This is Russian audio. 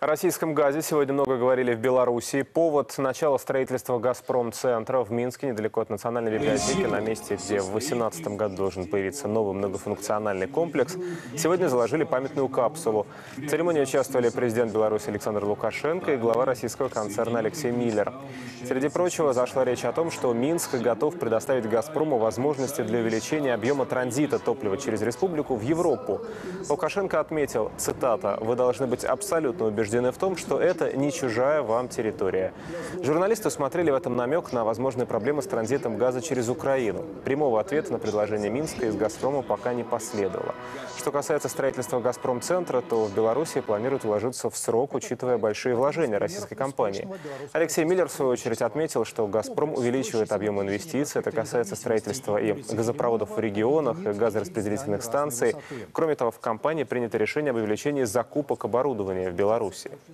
О российском газе сегодня много говорили в Беларуси. Повод – начала строительства «Газпром-центра» в Минске, недалеко от Национальной библиотеки, на месте, где в 2018 году должен появиться новый многофункциональный комплекс. Сегодня заложили памятную капсулу. В церемонии участвовали президент Беларуси Александр Лукашенко и глава российского концерна Алексей Миллер. Среди прочего, зашла речь о том, что Минск готов предоставить «Газпрому» возможности для увеличения объема транзита топлива через республику в Европу. Лукашенко отметил, цитата, «Вы должны быть абсолютно убеждены убеждены в том, что это не чужая вам территория. Журналисты усмотрели в этом намек на возможные проблемы с транзитом газа через Украину. Прямого ответа на предложение Минска из «Газпрома» пока не последовало. Что касается строительства «Газпром-центра», то в Беларуси планируют уложиться в срок, учитывая большие вложения российской компании. Алексей Миллер, в свою очередь, отметил, что «Газпром» увеличивает объем инвестиций. Это касается строительства и газопроводов в регионах, и газораспределительных станций. Кроме того, в компании принято решение об увеличении закупок оборудования в Беларуси. Rússia.